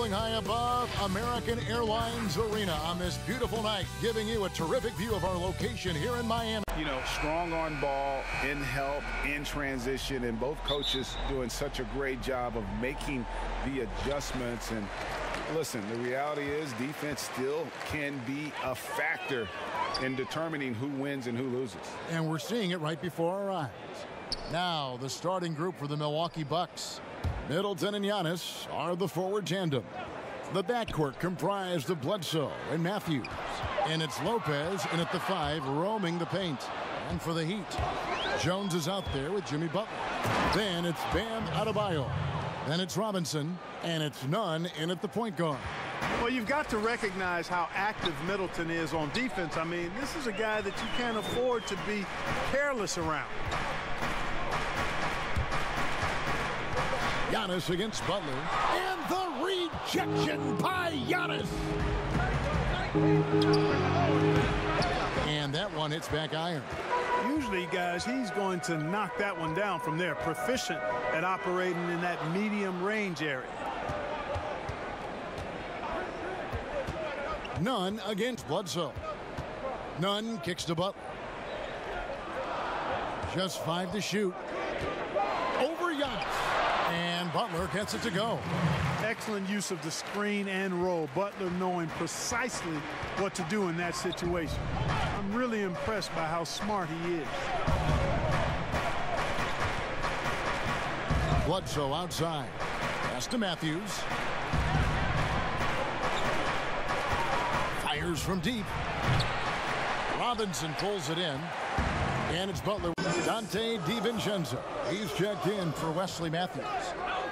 circling high above American Airlines Arena on this beautiful night, giving you a terrific view of our location here in Miami. You know, strong on ball, in help, in transition, and both coaches doing such a great job of making the adjustments. And listen, the reality is defense still can be a factor in determining who wins and who loses. And we're seeing it right before our eyes. Now, the starting group for the Milwaukee Bucks. Middleton and Giannis are the forward tandem. The backcourt comprised of Bledsoe and Matthews. And it's Lopez in at the five, roaming the paint. And for the Heat, Jones is out there with Jimmy Butler. Then it's Bam Adebayo. Then it's Robinson. And it's Nunn in at the point guard. Well, you've got to recognize how active Middleton is on defense. I mean, this is a guy that you can't afford to be careless around. Giannis against Butler. And the rejection by Giannis. And that one hits back iron. Usually, guys, he's going to knock that one down from there. Proficient at operating in that medium range area. Nunn against Bledsoe. Nunn kicks to Butler. Just five to shoot. Over Giannis. And Butler gets it to go. Excellent use of the screen and roll. Butler knowing precisely what to do in that situation. I'm really impressed by how smart he is. Bledsoe outside. Pass to Matthews. Fires from deep. Robinson pulls it in. And it's Butler. Donte DiVincenzo. He's checked in for Wesley Matthews.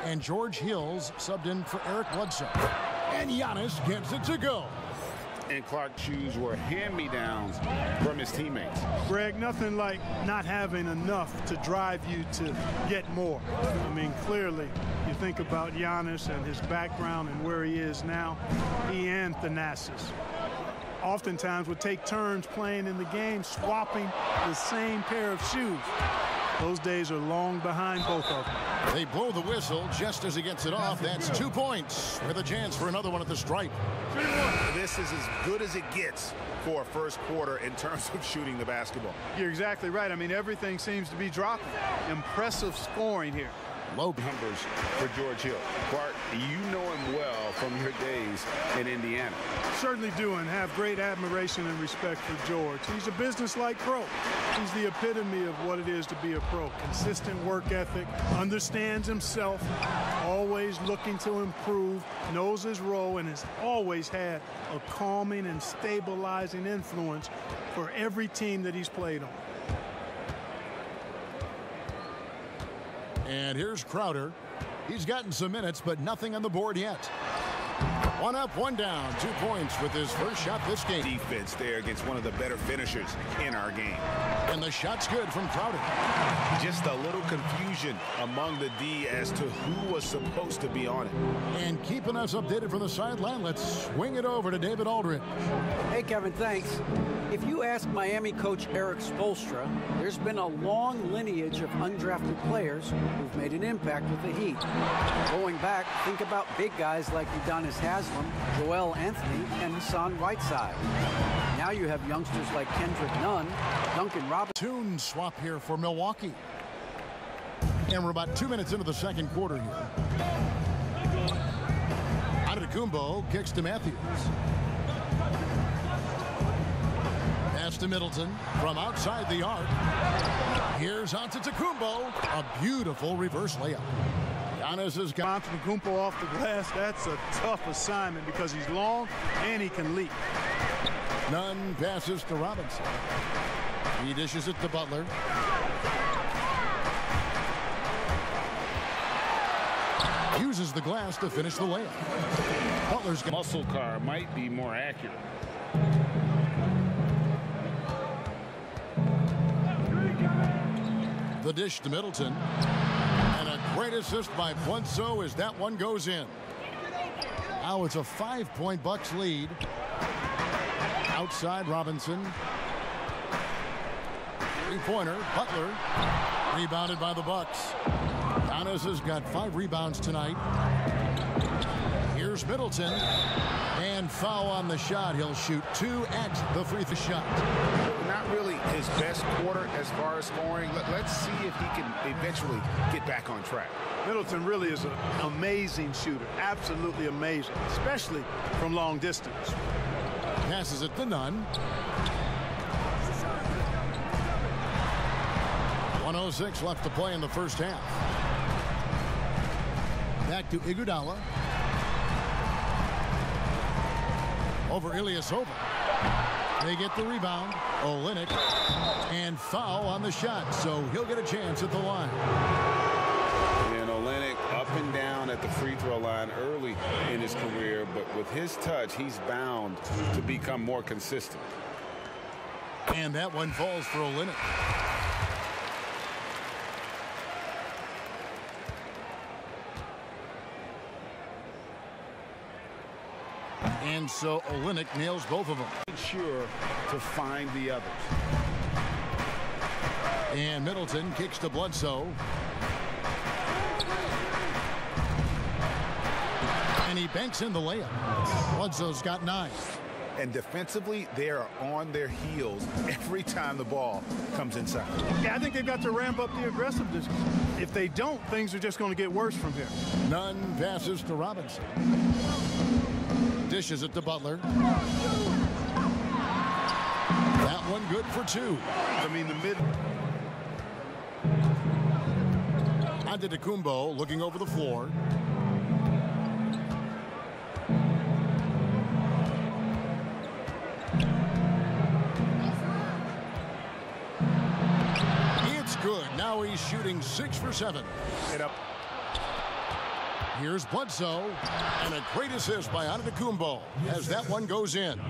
And George Hills subbed in for Eric Bledsoe. And Giannis gets it to go. And Clark's shoes were hand-me-downs from his teammates. Greg, nothing like not having enough to drive you to get more. I mean, clearly, you think about Giannis and his background and where he is now. He and Thanasis oftentimes would take turns playing in the game, swapping the same pair of shoes. Those days are long behind both of them. They blow the whistle just as he gets it off. That's two points with a chance for another one at the stripe. This is as good as it gets for a first quarter in terms of shooting the basketball. You're exactly right. I mean, everything seems to be dropping. Impressive scoring here. Low numbers for George Hill. Clark, you know him well from your days in Indiana. Certainly do and have great admiration and respect for George. He's a business-like pro. He's the epitome of what it is to be a pro. Consistent work ethic, understands himself, always looking to improve, knows his role, and has always had a calming and stabilizing influence for every team that he's played on. And here's Crowder. He's gotten some minutes, but nothing on the board yet. One up, one down. Two points with his first shot this game. Defense there against one of the better finishers in our game. And the shot's good from Crowder. Just a little confusion among the D as to who was supposed to be on it. And keeping us updated from the sideline, let's swing it over to David Aldridge. Hey, Kevin, thanks. If you ask Miami coach Erik Spoelstra, there's been a long lineage of undrafted players who've made an impact with the Heat. Going back, think about big guys like Udonis Haslem, Joel Anthony, and Hassan Whiteside. Now you have youngsters like Kendrick Nunn, Duncan Robinson. Tune swap here for Milwaukee. And we're about two minutes into the second quarter here. Kicks to Matthews. Pass to Middleton from outside the arc. Here's Antetokounmpo. A beautiful reverse layup. Giannis has got Antetokounmpo off the glass. That's a tough assignment because he's long and he can leap. Nunn passes to Robinson. He dishes it to Butler. Uses the glass to finish the layup. Butler's muscle car might be more accurate. The dish to Middleton. And a great assist by Bledsoe as that one goes in. Now it's a five-point Bucks lead. Outside Robinson. Three-pointer. Butler. Rebounded by the Bucks. Giannis has got five rebounds tonight. Here's Here's Middleton. And foul on the shot. He'll shoot two at the free throw shot. Not really his best quarter as far as scoring. Let, let's see if he can eventually get back on track. Middleton really is an amazing shooter. Absolutely amazing, especially from long distance. Passes it to Nunn. 106 left to play in the first half. Back to Iguodala. Over Ilyasova. They get the rebound. Olynyk. And foul on the shot. So he'll get a chance at the line. And Olynyk up and down at the free throw line early in his career. But with his touch, he's bound to become more consistent. And that one falls for Olynyk. And so Olynyk nails both of them. Sure to find the others. And Middleton kicks to Bledsoe. And he banks in the layup. Bledsoe's got nine. And defensively, they are on their heels every time the ball comes inside. Yeah, I think they've got to ramp up the aggressiveness. If they don't, things are just going to get worse from here. Nunn passes to Robinson. Dishes it to Butler. That one good for two. I mean, the mid. Antetokounmpo looking over the floor. It's good. Now he's shooting six for seven. Get up. Here's Bledsoe. And a great assist by Antetokounmpo as that one goes in.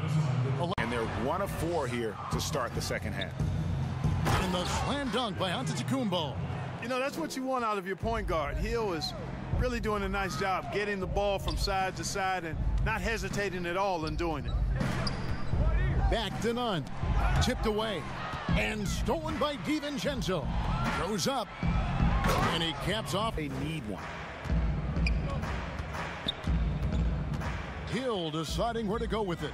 And they're one of four here to start the second half. And the slam dunk by Antetokounmpo. You know, that's what you want out of your point guard. Hill is really doing a nice job getting the ball from side to side and not hesitating at all in doing it. Back to Nunn. Tipped away. And stolen by DiVincenzo. Goes up. And he caps off. They need one. Hill deciding where to go with it.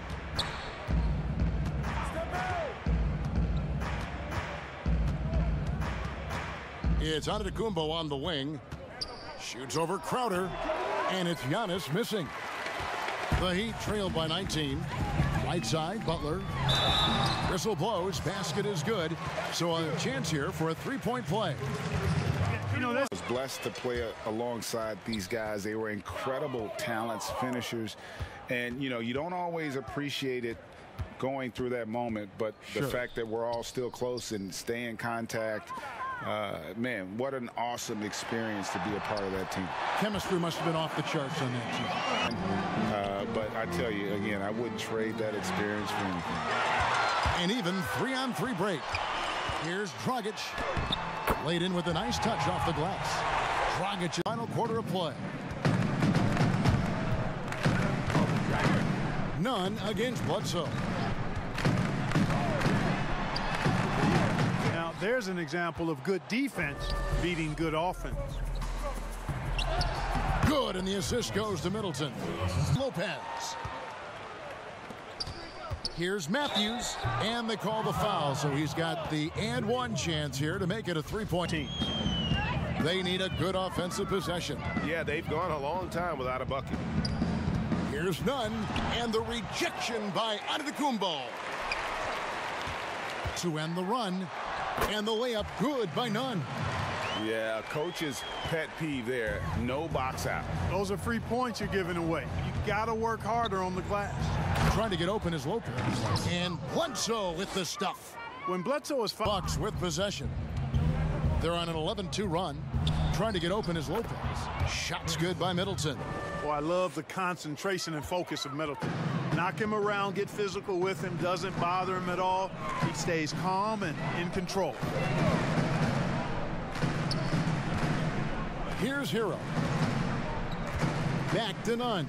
It's Antetokounmpo on the wing. Shoots over Crowder. And it's Giannis missing. The Heat trailed by 19. Right side, Butler. Whistle blows. Basket is good. So a chance here for a three-point play. Know, that's was blessed to play alongside these guys. They were incredible talents, finishers. And, you know, you don't always appreciate it going through that moment, but the fact that we're all still close and stay in contact, uh, man, what an awesome experience to be a part of that team. Chemistry must have been off the charts on that team. Uh, but I tell you, again, I wouldn't trade that experience for anything. And even three-on-three break. Here's Dragic. Laid in with a nice touch off the glass. Dragic, final quarter of play. Nunn against Bledsoe. now there's an example of good defense beating good offense. Good, and the assist goes to Middleton. Lopez. Here's Matthews, and they call the foul, so he's got the and one chance here to make it a three-point team. They need a good offensive possession. Yeah, they've gone a long time without a bucket. Here's Nunn, and the rejection by Antetokounmpo. To end the run, and the layup good by Nunn. Yeah, coach's pet peeve there. No box out. Those are free points you're giving away. You got to work harder on the glass. Trying to get open is Lopez. And Bledsoe with the stuff. When Bledsoe is Bucks with possession. They're on an 11-2 run. Trying to get open is Lopez. Shots good by Middleton. Boy, I love the concentration and focus of Middleton. Knock him around, get physical with him, doesn't bother him at all. He stays calm and in control. Here's Herro. Back to Nunn.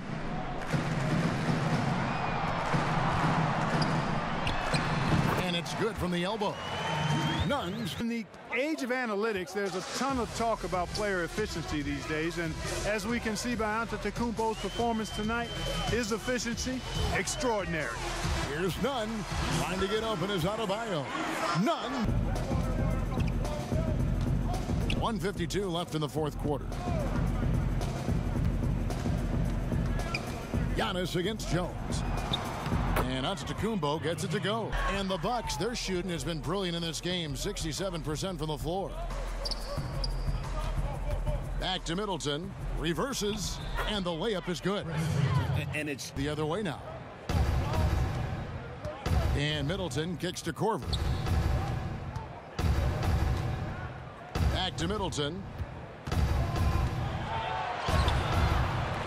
It's good from the elbow. Nuns. In the age of analytics, there's a ton of talk about player efficiency these days, and as we can see by Antetokounmpo's performance tonight, his efficiency, extraordinary. Here's Nunn. Trying to get open is Adebayo. Nunn. 152 left in the fourth quarter. Giannis against Jones. And Antetokounmpo gets it to go. And the Bucks, their shooting has been brilliant in this game. 67% from the floor. Back to Middleton. Reverses. And the layup is good. And it's The other way now. And Middleton kicks to Korver. Back to Middleton.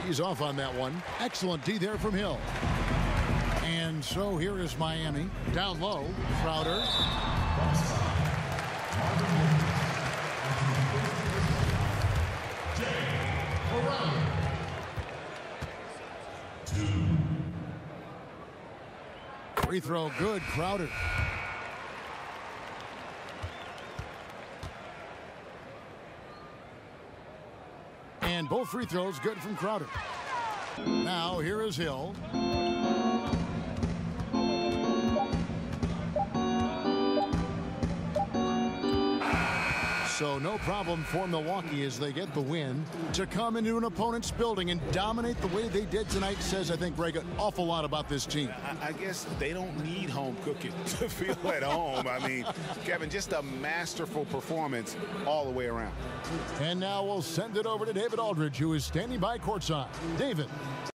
He's off on that one. Excellent D there from Hill. And so here is Miami. Down low. Crowder. Free throw good. Crowder. And both free throws good from Crowder. Now here is Hill. So no problem for Milwaukee as they get the win. To come into an opponent's building and dominate the way they did tonight says, I think, Greg, an awful lot about this team. I, I guess they don't need home cooking to feel at home. I mean, Kevin, just a masterful performance all the way around. And now we'll send it over to David Aldridge, who is standing by courtside. David.